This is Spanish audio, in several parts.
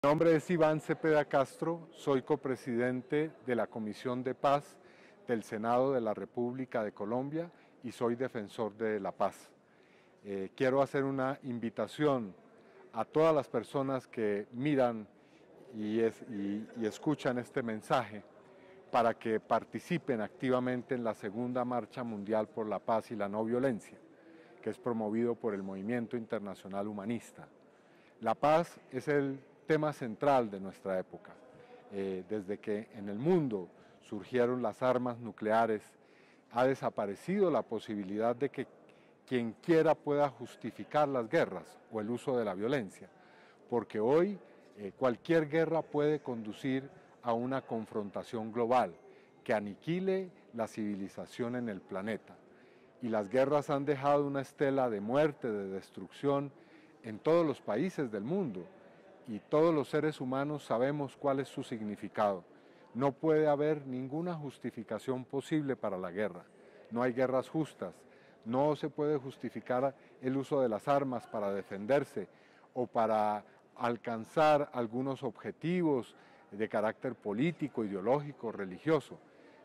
Mi nombre es Iván Cepeda Castro, soy copresidente de la Comisión de Paz del Senado de la República de Colombia y soy defensor de la paz. Eh, quiero hacer una invitación a todas las personas que miran y, y escuchan este mensaje para que participen activamente en la segunda Marcha Mundial por la Paz y la No Violencia, que es promovido por el Movimiento Internacional Humanista. La paz es el tema central de nuestra época. Eh, desde que en el mundo surgieron las armas nucleares, ha desaparecido la posibilidad de que quien quiera pueda justificar las guerras o el uso de la violencia, porque hoy eh, cualquier guerra puede conducir a una confrontación global que aniquile la civilización en el planeta. Y las guerras han dejado una estela de muerte, de destrucción en todos los países del mundo y todos los seres humanos sabemos cuál es su significado. No puede haber ninguna justificación posible para la guerra. No hay guerras justas. No se puede justificar el uso de las armas para defenderse o para alcanzar algunos objetivos de carácter político, ideológico, religioso.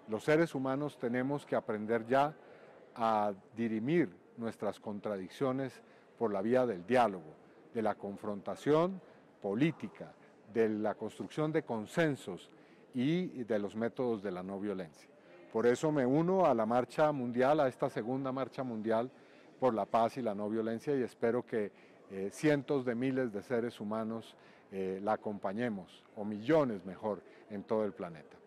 Los seres humanos tenemos que aprender ya a dirimir nuestras contradicciones por la vía del diálogo, de la confrontación, política, de la construcción de consensos y de los métodos de la no violencia. Por eso me uno a la marcha mundial, a esta segunda marcha mundial por la paz y la no violencia y espero que eh, cientos de miles de seres humanos eh, la acompañemos, o millones mejor, en todo el planeta.